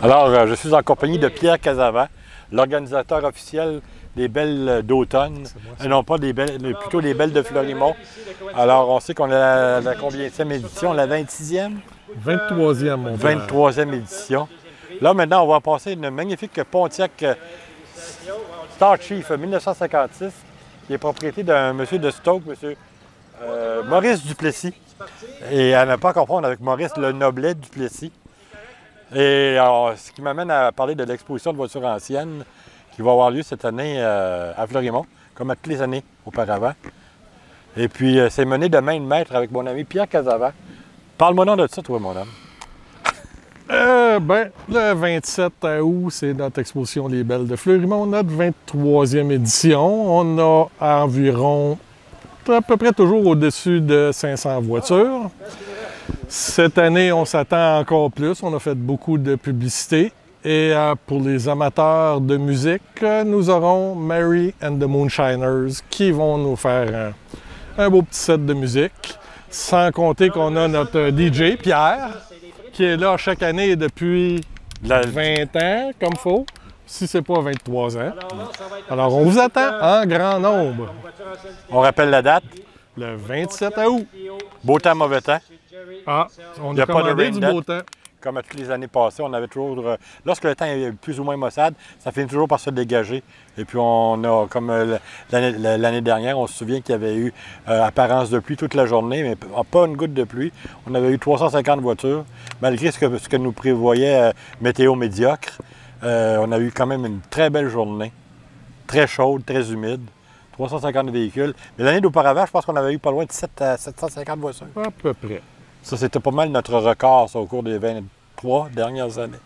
Alors, euh, je suis en compagnie de Pierre Casavant, l'organisateur officiel des Belles d'automne, et non pas des Belles, mais plutôt des Belles de Fleurimont. Alors, on sait qu'on a la, la combienième édition, la 26e? 23e, mon père. 23e édition. Là, maintenant, on va passer une magnifique Pontiac euh, Star Chief 1956, qui est propriété d'un monsieur de Stoke, monsieur euh, Maurice Duplessis. Et à ne pas confondre avec Maurice le Noblet Duplessis. Et ce qui m'amène à parler de l'exposition de voitures anciennes qui va avoir lieu cette année euh, à Fleurimont, comme à toutes les années auparavant. Et puis, euh, c'est mené de main de maître avec mon ami Pierre Casavant. Parle-moi donc de ça, toi, mon homme. Euh, ben, le 27 août, c'est notre exposition Les Belles de Fleurimont, notre 23e édition. On a environ, à peu près toujours au-dessus de 500 voitures. Cette année, on s'attend encore plus. On a fait beaucoup de publicité. Et euh, pour les amateurs de musique, nous aurons Mary and the Moonshiners qui vont nous faire un, un beau petit set de musique. Sans compter qu'on a notre DJ, Pierre, qui est là chaque année depuis La- 20 ans, comme faut, si c'est pas 23 ans. Alors, on vous attend en grand nombre On rappelle la date. le 27 août. Beau temps, mauvais temps. Ah, on Y a a, pas de rain du beau temps. Comme à toutes les années passées, on avait toujours. euh, lorsque le temps est plus ou moins maussade, ça finit toujours par se dégager. Et puis, on a, comme euh, l'année dernière, on se souvient qu'il y avait eu euh, apparence de pluie toute la journée, mais pas une goutte de pluie. On avait eu 350 voitures, malgré ce que, ce que nous prévoyait météo médiocre. on a eu quand même une très belle journée, très chaude, très humide. 350 véhicules. Mais l'année d'auparavant, je pense qu'on avait eu pas loin de 7 à 750 voitures. À peu près. Ça, c'était pas mal notre record ça, au cours des 23 dernières années.